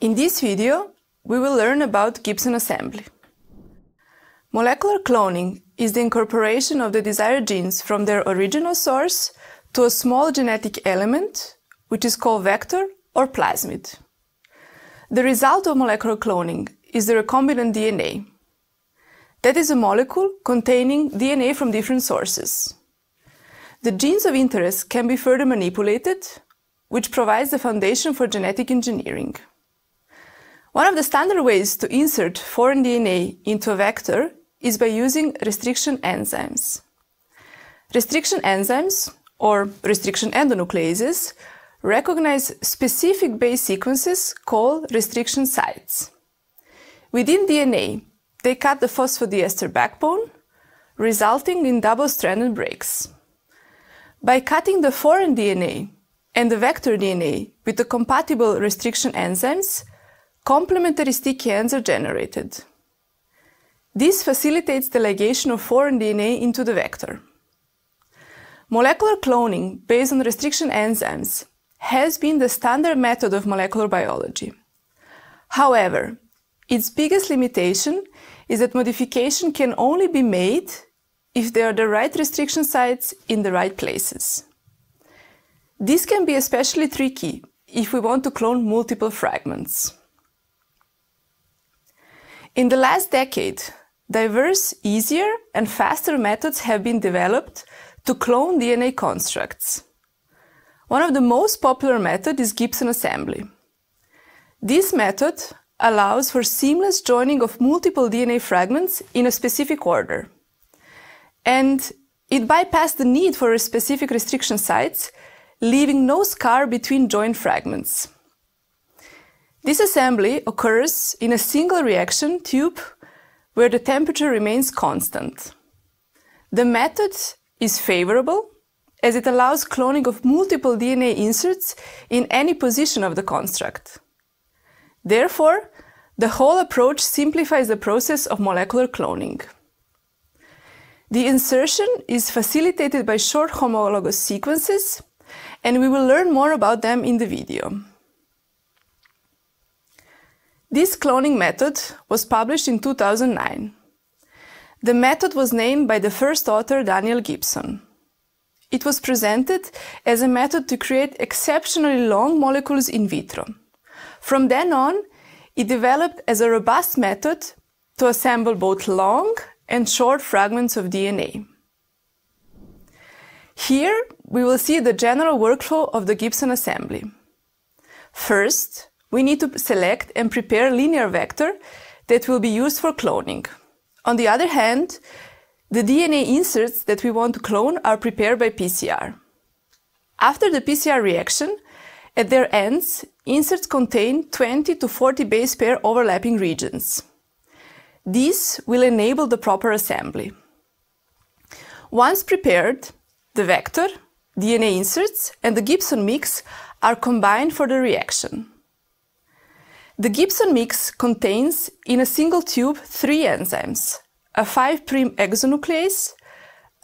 In this video, we will learn about Gibson assembly. Molecular cloning is the incorporation of the desired genes from their original source to a small genetic element, which is called vector or plasmid. The result of molecular cloning is the recombinant DNA. That is a molecule containing DNA from different sources. The genes of interest can be further manipulated, which provides the foundation for genetic engineering. One of the standard ways to insert foreign DNA into a vector is by using restriction enzymes. Restriction enzymes, or restriction endonucleases, recognize specific base sequences called restriction sites. Within DNA, they cut the phosphodiester backbone, resulting in double-stranded breaks. By cutting the foreign DNA and the vector DNA with the compatible restriction enzymes, complementary sticky ends are generated. This facilitates the ligation of foreign DNA into the vector. Molecular cloning based on restriction enzymes has been the standard method of molecular biology. However, its biggest limitation is that modification can only be made if there are the right restriction sites in the right places. This can be especially tricky if we want to clone multiple fragments. In the last decade, diverse, easier, and faster methods have been developed to clone DNA constructs. One of the most popular methods is Gibson assembly. This method allows for seamless joining of multiple DNA fragments in a specific order. And it bypassed the need for specific restriction sites, leaving no scar between joined fragments. This assembly occurs in a single reaction tube where the temperature remains constant. The method is favorable as it allows cloning of multiple DNA inserts in any position of the construct. Therefore, the whole approach simplifies the process of molecular cloning. The insertion is facilitated by short homologous sequences, and we will learn more about them in the video. This cloning method was published in 2009. The method was named by the first author Daniel Gibson. It was presented as a method to create exceptionally long molecules in vitro. From then on, it developed as a robust method to assemble both long and short fragments of DNA. Here, we will see the general workflow of the Gibson assembly. First, we need to select and prepare linear vector that will be used for cloning. On the other hand, the DNA inserts that we want to clone are prepared by PCR. After the PCR reaction, at their ends, inserts contain 20 to 40 base pair overlapping regions. These will enable the proper assembly. Once prepared, the vector, DNA inserts, and the Gibson mix are combined for the reaction. The Gibson mix contains, in a single tube, three enzymes, a 5' exonuclease,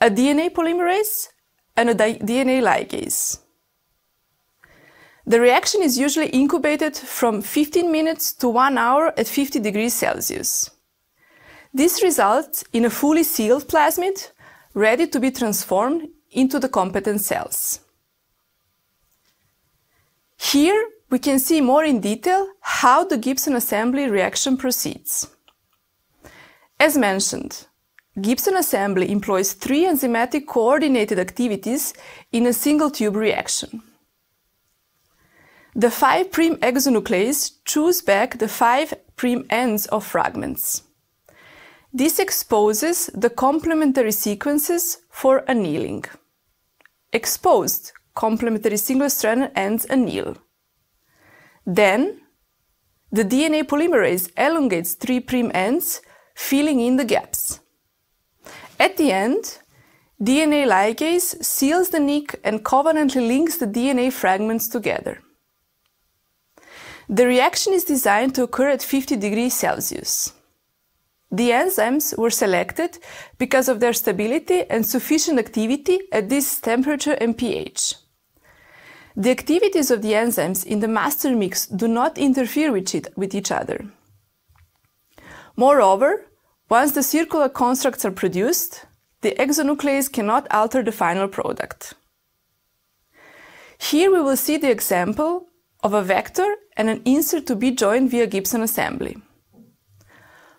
a DNA polymerase, and a DNA ligase. The reaction is usually incubated from 15 minutes to 1 hour at 50 degrees Celsius. This results in a fully sealed plasmid ready to be transformed into the competent cells. Here we can see more in detail how the Gibson assembly reaction proceeds. As mentioned, Gibson assembly employs three enzymatic coordinated activities in a single tube reaction. The 5' exonuclease chews back the 5' ends of fragments. This exposes the complementary sequences for annealing. Exposed complementary single-stranded ends anneal. Then, the DNA polymerase elongates 3' ends, filling in the gaps. At the end, DNA ligase seals the nick and covalently links the DNA fragments together. The reaction is designed to occur at 50 degrees Celsius. the enzymes were selected because of their stability and sufficient activity at this temperature and pH. The activities of the enzymes in the master mix do not interfere with, it, with each other. Moreover, once the circular constructs are produced, the exonuclease cannot alter the final product. Here we will see the example of a vector and an insert to be joined via Gibson assembly.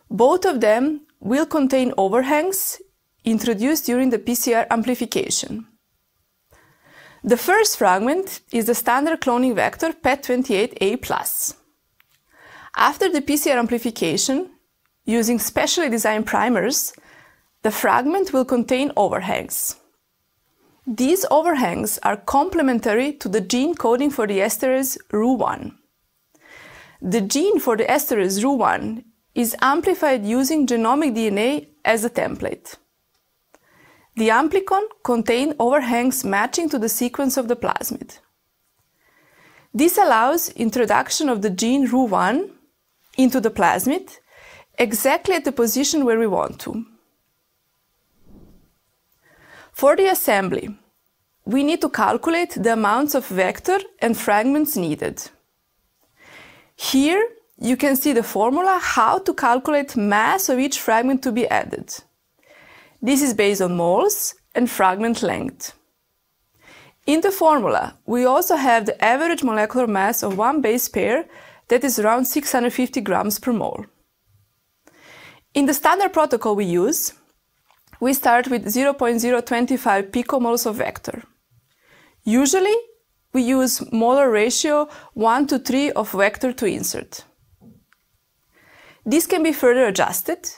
Both of them will contain overhangs introduced during the PCR amplification. The first fragment is the standard cloning vector PET28A+. After the PCR amplification, using specially designed primers, the fragment will contain overhangs. These overhangs are complementary to the gene coding for the esterase RU1. The gene for the esterase RU1 is amplified using genomic DNA as a template. The amplicon contains overhangs matching to the sequence of the plasmid. This allows introduction of the gene RU1 into the plasmid exactly at the position where we want to. For the assembly, we need to calculate the amounts of vector and fragments needed. Here, you can see the formula how to calculate mass of each fragment to be added. This is based on moles and fragment length. In the formula, we also have the average molecular mass of one base pair that is around 650 grams per mole. In the standard protocol we use, we start with 0.025 picomoles of vector. Usually, we use molar ratio 1 to 3 of vector to insert. This can be further adjusted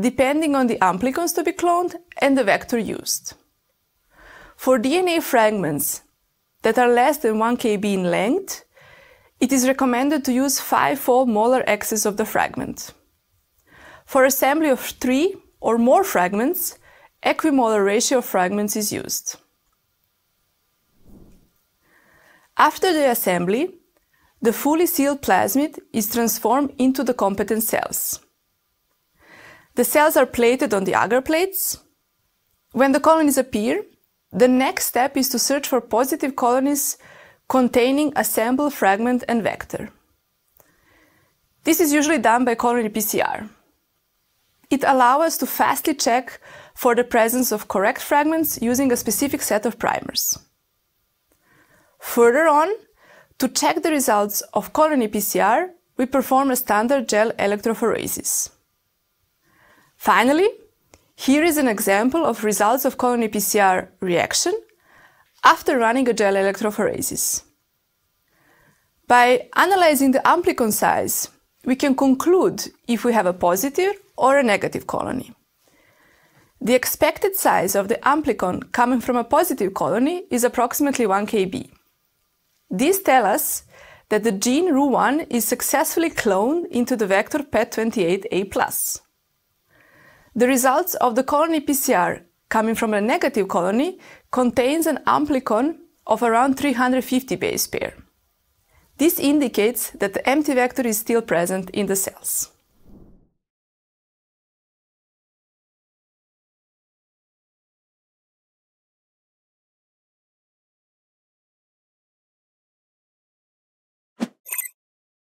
depending on the amplicons to be cloned and the vector used. For DNA fragments that are less than 1 kb in length, it is recommended to use 5-fold molar excess of the fragment. For assembly of 3 or more fragments, equimolar ratio of fragments is used. After the assembly, the fully sealed plasmid is transformed into the competent cells. The cells are plated on the agar plates. When the colonies appear, the next step is to search for positive colonies containing assembled fragment and vector. This is usually done by colony PCR. It allows us to fastly check for the presence of correct fragments using a specific set of primers. Further on, to check the results of colony PCR, we perform a standard gel electrophoresis. Finally, here is an example of results of colony PCR reaction after running a gel electrophoresis. By analyzing the amplicon size, we can conclude if we have a positive or a negative colony. The expected size of the amplicon coming from a positive colony is approximately 1 kb. These tell us that the gene RU1 is successfully cloned into the vector PET28A+. The results of the colony PCR coming from a negative colony contains an amplicon of around 350 base pair. This indicates that the empty vector is still present in the cells.